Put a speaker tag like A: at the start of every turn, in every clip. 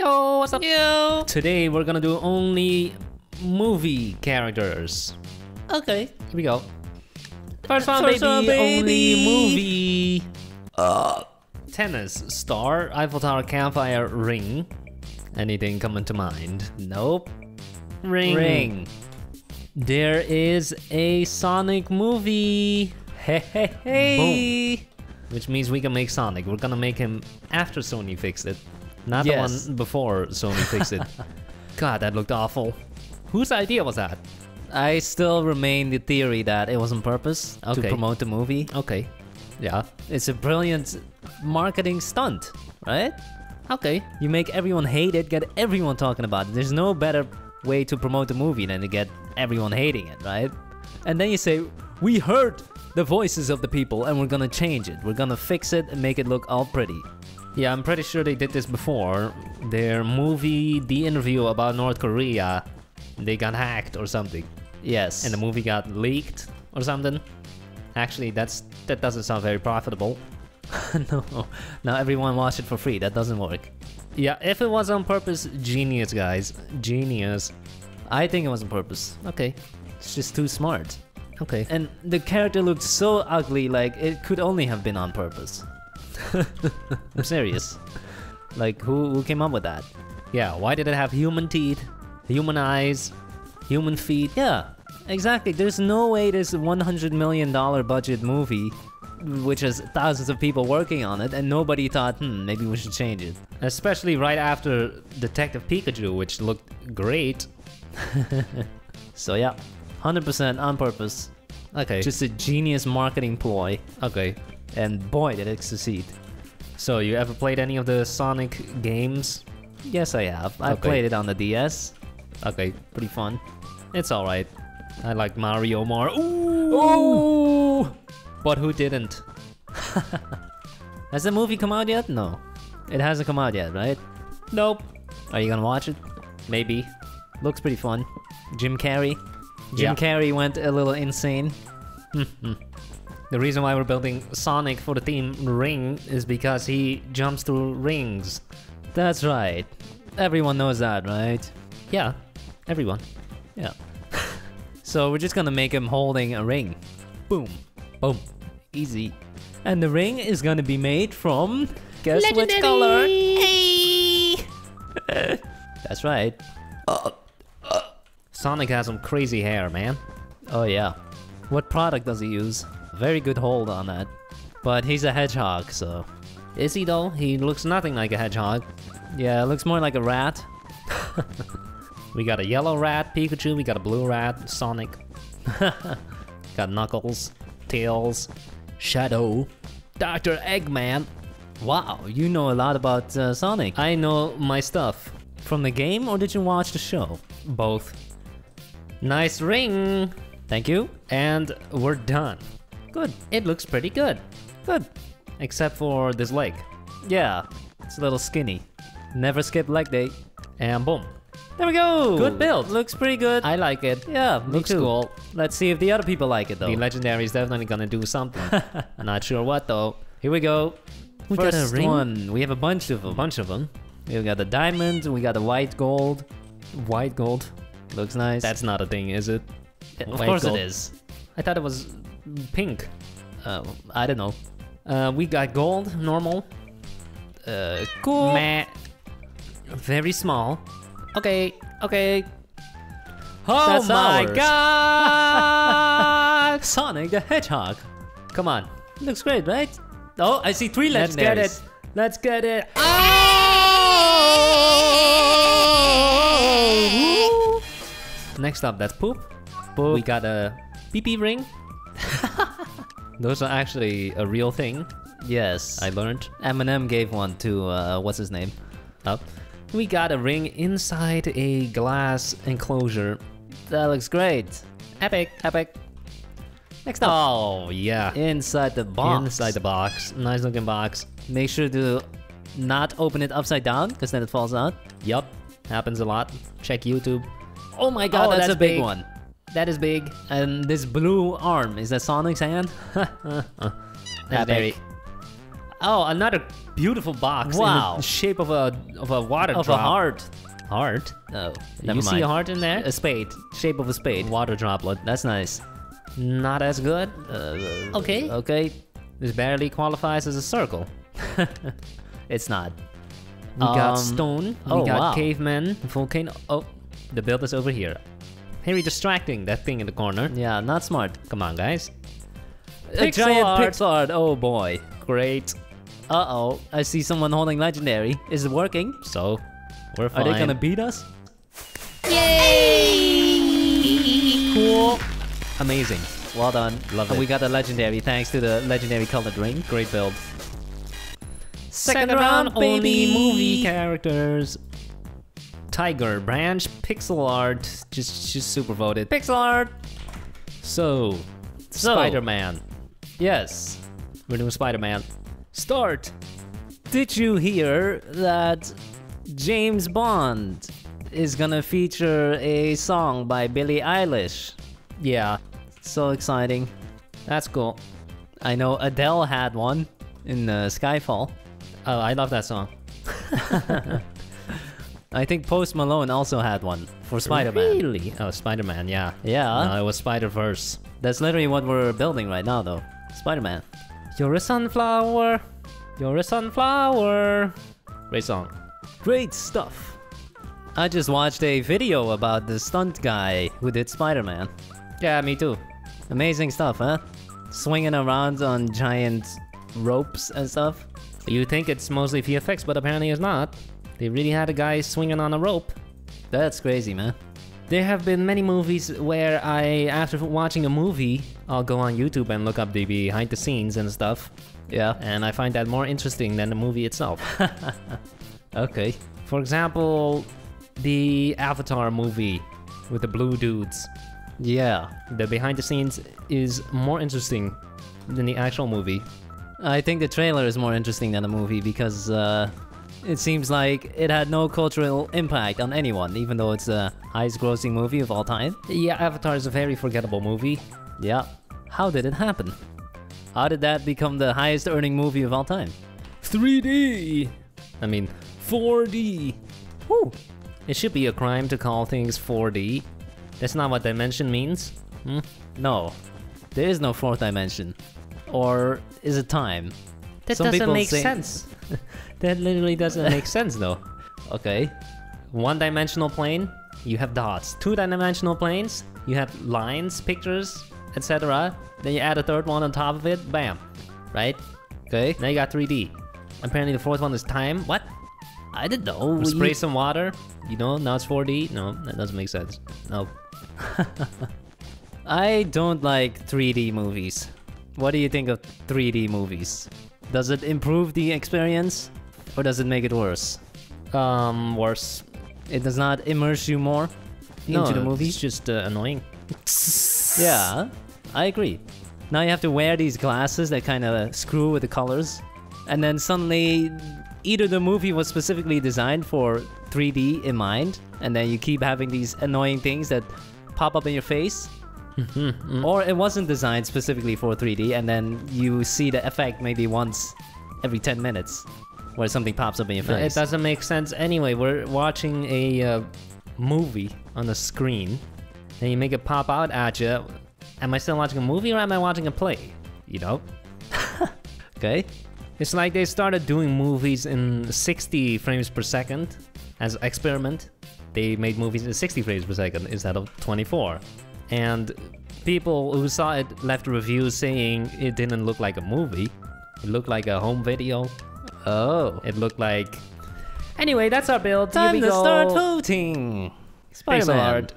A: Yo, what's up?
B: Yo.
A: Today we're gonna do only movie characters.
B: Okay.
A: Here we go. First one,
B: First
A: baby.
B: one, baby.
A: Only movie. Uh, tennis star, Eiffel Tower campfire ring. Anything coming to mind? Nope. Ring.
B: Ring.
A: There is a Sonic movie.
B: Hey, hey, hey. Boom.
A: Which means we can make Sonic. We're gonna make him after Sony fixed it. Not the one before Sony fixed it. God, that looked awful. Whose idea was that?
B: I still remain the theory that it was on purpose to promote the movie.
A: Okay. Yeah.
B: It's a brilliant marketing stunt, right?
A: Okay.
B: You make everyone hate it, get everyone talking about it. There's no better way to promote the movie than to get everyone hating it, right? And then you say, We heard the voices of the people and we're gonna change it. We're gonna fix it and make it look all pretty.
A: Yeah, I'm pretty sure they did this before. Their movie, the interview about North Korea, they got hacked or something.
B: Yes.
A: And the movie got leaked or something. Actually, that's that doesn't sound very profitable.
B: no, now everyone watch it for free. That doesn't work.
A: Yeah, if it was on purpose, genius, guys. Genius.
B: I think it was on purpose.
A: Okay.
B: It's just too smart.
A: Okay.
B: And the character looked so ugly, like it could only have been on purpose. I'm serious. Like, who, who came up with that?
A: Yeah, why did it have human teeth, human eyes, human feet?
B: Yeah, exactly. There's no way this $100 million budget movie, which has thousands of people working on it, and nobody thought, hmm, maybe we should change it.
A: Especially right after Detective Pikachu, which looked great.
B: So, yeah, 100% on purpose.
A: Okay.
B: Just a genius marketing ploy,
A: okay.
B: And boy, did it succeed.
A: So you ever played any of the Sonic games?
B: Yes, I have. I
A: Okay.
B: played it on the DS.
A: Okay,
B: Pretty fun.
A: it's all right. I like Mario more. Ooh. But who didn't?
B: Has the movie come out yet? No. It hasn't come out yet, right?
A: Nope.
B: Are you gonna watch it?
A: Maybe.
B: Looks pretty fun. Jim Carrey. Jim
A: Yeah.
B: Carrey went a little insane.
A: The reason why we're building Sonic for the team ring is because he jumps through rings.
B: That's right. Everyone knows that, right?
A: Yeah, everyone.
B: Yeah. so we're just gonna make him holding a ring. Boom. Boom. Easy. And the ring is gonna be made from guess which color? Hey! That's right. Uh, uh.
A: Sonic has some crazy hair, man.
B: Oh yeah. What product does he use? Very good hold on that. But he's a hedgehog, so
A: Is he though? He looks nothing like a hedgehog.
B: yeah, looks more like a rat.
A: We got a yellow rat, Pikachu. We got a blue rat, Sonic. got Knuckles, Tails, Shadow, Dr. Eggman.
B: Wow, you know a lot about uh, Sonic.
A: I know my stuff.
B: From the game, or did you watch the show?
A: Both. Nice ring.
B: Thank you.
A: And we're done.
B: Good.
A: It looks pretty good.
B: Good.
A: Except for this leg.
B: Yeah, it's a little skinny. Never skip leg day.
A: And boom.
B: There we go.
A: Good build.
B: Looks pretty good.
A: I like it.
B: yeah,
A: Looks
B: too.
A: cool.
B: Let's see if the other people like it though.
A: The legendary is definitely gonna do something. I'm not sure what though.
B: Here we go.
A: We
B: First one. We have a bunch of
A: A
B: them.
A: bunch of them.
B: We got the diamond. We got the white gold.
A: White gold.
B: Looks nice.
A: That's not a thing, is it?
B: of
A: white
B: course
A: gold.
B: it is.
A: I thought it was pink.
B: Uh, I don't know.
A: Uh, we got gold, normal.
B: Uh, cool.
A: Meh. Very small. Okay, okay. Oh
B: That's
A: my
B: ours.
A: god!
B: Sonic the Hedgehog.
A: Come on.
B: Looks great, right? Oh, I see three legendaries.
A: Let's get it. Let's get it. Oh! Next up, that's poop.
B: Boop.
A: We got a pee ring. Those are actually a real thing.
B: Yes.
A: I learned.
B: Eminem gave one to uh, what's his name?
A: Up. We got a ring inside a glass enclosure.
B: That looks great.
A: Epic, epic.
B: Next up,
A: Oh yeah.
B: inside the box.
A: Inside the box. Nice looking box.
B: Make sure to not open it upside down, because then it falls out.
A: Yup. Happens a lot. Check YouTube.
B: Oh my god,
A: Oh,
B: that's,
A: that's
B: a big,
A: big.
B: one.
A: That is big.
B: And this blue arm, is that Sonic's hand?
A: That's very. Oh, another beautiful box.
B: Wow.
A: In the shape of a of a water
B: Of
A: drop.
B: a heart.
A: Heart.
B: Oh, never
A: you
B: never
A: see a heart in there?
B: A spade. Shape of a spade.
A: water droplet.
B: That's nice.
A: Not as good.
B: Uh,
A: Okay.
B: Okay.
A: This barely qualifies as a circle.
B: It's not.
A: We got
B: Um,
A: stone. We
B: oh,
A: got
B: wow.
A: cavemen. Volcano. Oh, the build is over here. Very distracting. That thing in the corner.
B: Yeah, not smart.
A: Come on, guys.
B: A giant
A: art.
B: pixel art. Oh boy.
A: Great.
B: Uh oh. I see someone holding legendary. Is it working?
A: So, we're fine.
B: Are they gonna beat us? Yay!
A: Cool? Amazing.
B: Well done.
A: Love
B: And
A: it.
B: We got a legendary thanks to the legendary colored ring.
A: Great build.
B: Second round,
A: only
B: baby.
A: movie characters. Tiger Branch pixel art just just super voted.
B: Pixel art.
A: So,
B: So.
A: Spider-Man.
B: Yes.
A: We're doing Spider-Man. Start.
B: Did you hear that James Bond is gonna feature a song by Billie Eilish?
A: Yeah,
B: So exciting.
A: that's cool.
B: I know Adele had one in uh, Skyfall.
A: Oh, I love that song.
B: I think Post Malone also had one for Spider-Man.
A: Really? Oh, Spider-Man. Yeah.
B: Yeah,
A: No, it was Spider-Verse.
B: that's literally what we're building right now, though. Spider-Man.
A: You're a sunflower. You're a sunflower. Great song.
B: Great stuff. I just watched a video about the stunt guy who did Spider-Man.
A: Yeah, me too.
B: Amazing stuff, huh? Swinging around on giant ropes and stuff.
A: You think it's mostly VFX, but apparently it's not. They really had a guy swinging on a rope.
B: That's crazy, man.
A: There have been many movies where I, after watching a movie, I'll go on YouTube and look up the behind the scenes and stuff,
B: Yeah.
A: and I find that more interesting than the movie itself.
B: Okay.
A: For example, the Avatar movie with the blue dudes.
B: Yeah.
A: The behind the scenes is more interesting than the actual movie.
B: I think the trailer is more interesting than the movie because uh, it seems like it had no cultural impact on anyone, even though it's the highest grossing movie of all time.
A: Yeah, Avatar is a very forgettable movie.
B: Yeah. How did it happen? How did that become the highest earning movie of all time?
A: 3D! I mean, 4D! Woo! It should be a crime to call things 4D. That's not what dimension means. Hmm?
B: No. There is no fourth dimension. Or is it time?
A: That
B: Some
A: doesn't make sense. That literally doesn't make sense though.
B: Okay.
A: One dimensional plane, you have dots. Two dimensional planes, you have lines, pictures, etc. Then you add a third one on top of it, bam. Right?
B: Okay.
A: Now you got 3D. Apparently the fourth one is time. What?
B: I didn't know.
A: Spray some water, you know, now it's 4D. No, that doesn't make sense. No.
B: I don't like 3D movies. What do you think of 3D movies? Does it improve the experience or does it make it worse?
A: Um, worse.
B: It does not immerse you more
A: No,
B: into the movie?
A: It's just uh, annoying.
B: Yeah, I agree. Now you have to wear these glasses that kind of screw with the colors, and then suddenly either the movie was specifically designed for 3D in mind, and then you keep having these annoying things that pop up in your face, or it wasn't designed specifically for 3D, and then you see the effect maybe once every 10 minutes, where something pops up in your
A: face. It doesn't make sense anyway. We're watching a uh, movie on the screen, and you make it pop out at you. Am I still watching a movie or am I watching a play? You know?
B: Okay?
A: It's like they started doing movies in 60 frames per second as experiment. They made movies in 60 frames per second instead of 24. And people who saw it left reviews saying it didn't look like a movie. It looked like a home video.
B: Oh.
A: It looked like. Anyway, that's our build.
B: Time
A: Here we
B: to
A: go.
B: start voting! Spider-Man.
A: art.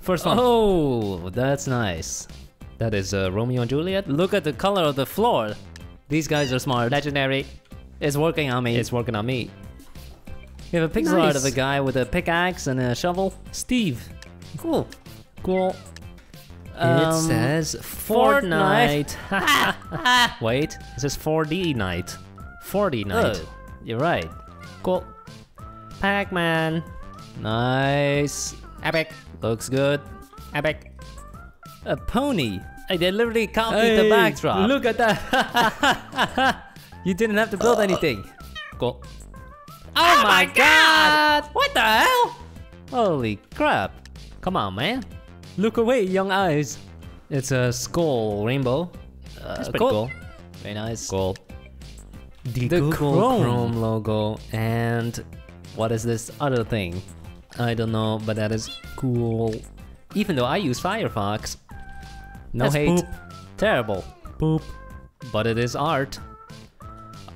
A: First one.
B: Oh, that's nice.
A: That is uh, Romeo and Juliet.
B: Look at the color of the floor. These guys are smart.
A: Legendary.
B: It's working on me.
A: It's working on me.
B: we have a pixel art of a guy with a pickaxe and a shovel.
A: Steve.
B: Cool.
A: Cool.
B: Um,
A: it says
B: Fortnite.
A: Fortnite. Wait, it says 4D night. 40 night.
B: Oh, you're right.
A: Cool. Pac-Man.
B: Nice.
A: Epic.
B: Looks good.
A: Epic.
B: A pony. Hey, they literally copied the backdrop.
A: Look at that.
B: You didn't have to build anything.
A: Cool.
B: Oh, my god! What the hell? Holy crap.
A: Come on, man.
B: Look away, young eyes.
A: It's a skull rainbow.
B: Uh,
A: That's pretty cool.
B: Very nice.
A: Cool. The,
B: The
A: Google
B: Chrome.
A: Chrome. logo and what is this other thing? I don't know, but that is cool. Even though I use Firefox, no
B: That's
A: hate.
B: Terrible.
A: Poop. But it is art.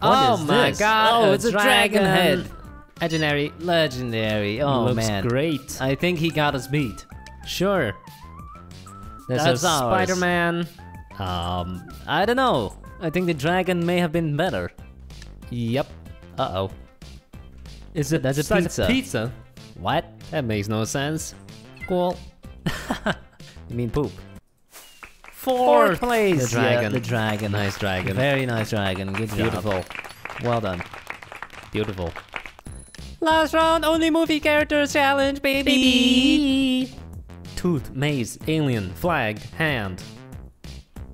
B: oh
A: is
B: my
A: this?
B: god!
A: Oh,
B: it's a dragon, head.
A: Legendary.
B: Legendary. Oh
A: Looks
B: man.
A: great.
B: I think he got us beat.
A: Sure. There's
B: That's
A: a. Spider-Man. Um.
B: I don't know. I think the dragon may have been better.
A: Yep.
B: Uh oh.
A: Is it?
B: That's a pizza.
A: Pizza.
B: What?
A: That makes no sense. Cool.
B: You mean poop?
A: Fourth
B: place.
A: The
B: Yeah,
A: dragon.
B: the dragon.
A: Nice dragon.
B: Very nice dragon. Good job.
A: Beautiful.
B: Well done.
A: Beautiful.
B: Last round, only movie characters challenge, baby.
A: Tooth, maze, alien, flag, hand.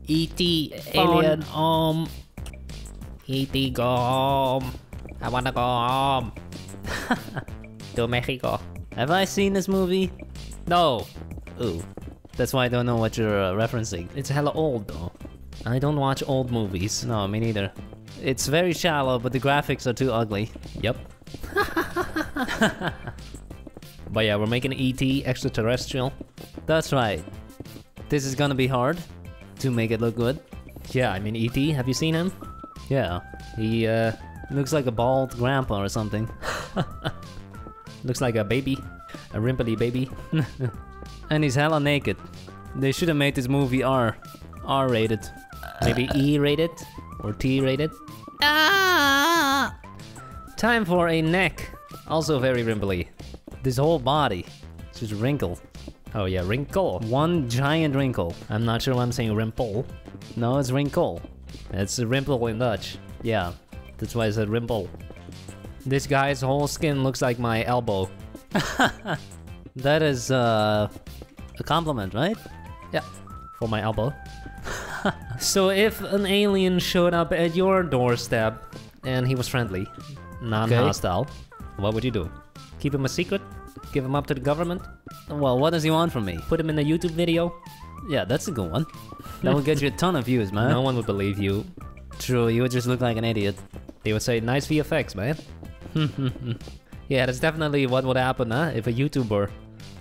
B: E.T. Alien.
A: Um. E.T. go home. I wanna go home. to Mexico.
B: Have I seen this movie?
A: No.
B: Ooh. That's why I don't know what you're uh, referencing.
A: It's hella old though. I don't watch old movies.
B: No, me neither. It's very shallow, but the graphics are too ugly.
A: Yep. but yeah, we're making E.T. extraterrestrial.
B: That's right. This is gonna be hard to make it look good.
A: Yeah, I mean E.T. Have you seen him?
B: Yeah.
A: He uh
B: Looks like a bald grandpa or something.
A: looks like a baby, a rimply baby.
B: And he's hella naked. They should have made this movie R. R rated.
A: Maybe E rated or T rated.
B: Ah!
A: Time for a neck. Also very rimply.
B: This whole body. It's just wrinkle.
A: Oh yeah, wrinkle.
B: One giant wrinkle.
A: I'm not sure why I'm saying rimple.
B: No, it's wrinkle.
A: It's a rimple in Dutch.
B: Yeah.
A: That's why I said rimple. This guy's whole skin looks like my elbow.
B: That is uh, a compliment, right?
A: Yeah. For my elbow. so if an alien showed up at your doorstep and he was friendly, non-hostile, what would you do? Keep him a secret? Give him up to the government?
B: Well, what does he want from me?
A: Put him in a YouTube video?
B: Yeah, that's a good one. That will get you a ton of views, man.
A: No one would believe you.
B: True, you would just look like an idiot.
A: They would say, nice VFX, man. yeah, that's definitely what would happen, huh? If a YouTuber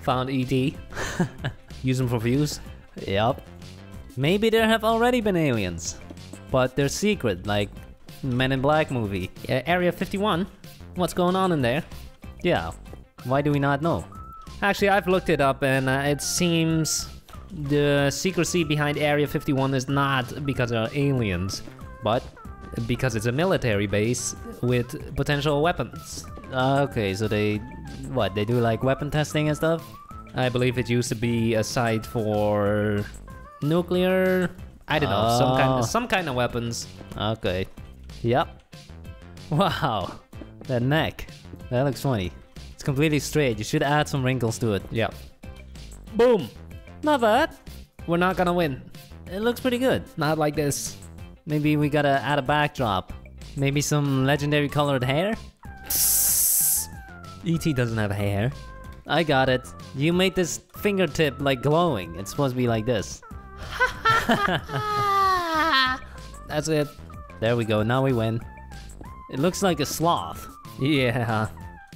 A: found ET, use them for views.
B: Yep. Maybe there have already been aliens, but they're secret, like Men in Black movie.
A: Yeah, Area 51. What's going on in there?
B: Yeah. Why do we not know?
A: Actually, I've looked it up and uh, it seems the secrecy behind Area 51 is not because there are aliens, but because it's a military base with potential weapons.
B: Uh, okay, so they, what? They do like weapon testing and stuff.
A: I believe it used to be a site for nuclear. I don't know, some kind, some kind of weapons.
B: Okay. Yep. Wow. That neck. That looks funny. It's completely straight. You should add some wrinkles to it.
A: Yeah. Boom.
B: Not bad.
A: We're not gonna win.
B: It looks pretty good.
A: Not like this.
B: Maybe we gotta add a backdrop. Maybe some legendary colored hair?
A: ET doesn't have hair.
B: I got it. You made this fingertip like glowing. It's supposed to be like this.
A: That's it.
B: There we go. Now we win. It looks like a sloth.
A: Yeah.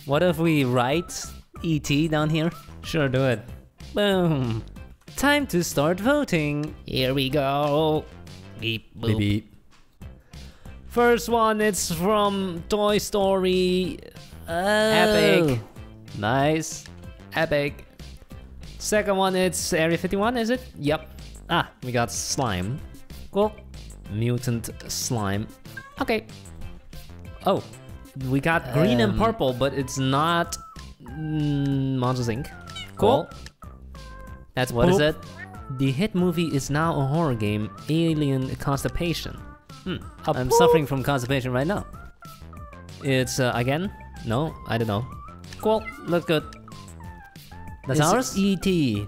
B: What if we write ET down here?
A: Sure, do it.
B: Boom. Time to start voting.
A: Here we go. Beep, boop. Beep, First one, it's from Toy Story. Epic.
B: Oh. Nice.
A: Epic. Second one, it's Area 51, is it? Yep. Ah, we got slime. Cool. Mutant slime. Okay. Oh, we got green and
B: Um,
A: purple, but it's not mm, Monsters Inc. Cool. That's
B: What is it?
A: The hit movie is now a horror game, Alien Constipation.
B: Hmm. I'm suffering from constipation right now.
A: It's uh, again? No, I don't know. Cool.
B: Look good. That's
A: It's
B: ours?
A: E.T.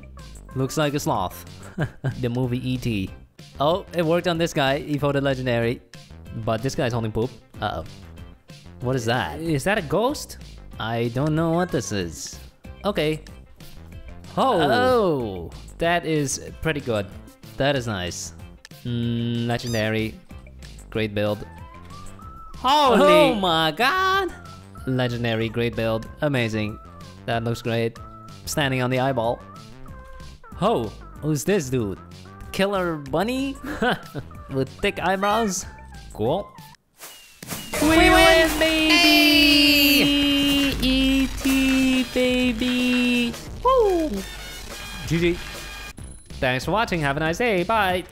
B: Looks like a sloth.
A: the movie E.T.
B: Oh, it worked on this guy. He voted legendary. but this guy's holding poop. Uh oh. What is that?
A: Is that a ghost?
B: I don't know what this is.
A: Okay. Oh,
B: Oh,
A: that is pretty good.
B: that is nice.
A: Mm, legendary. Great build.
B: Oh
A: Holy
B: my god!
A: legendary, great build.
B: Amazing.
A: That looks great.
B: Standing on the eyeball. Oh, who's this dude? Killer bunny? With thick eyebrows?
A: Cool.
B: We win, baby! E.T. baby! Woo!
A: GG. Thanks for watching. Have a nice day. Bye.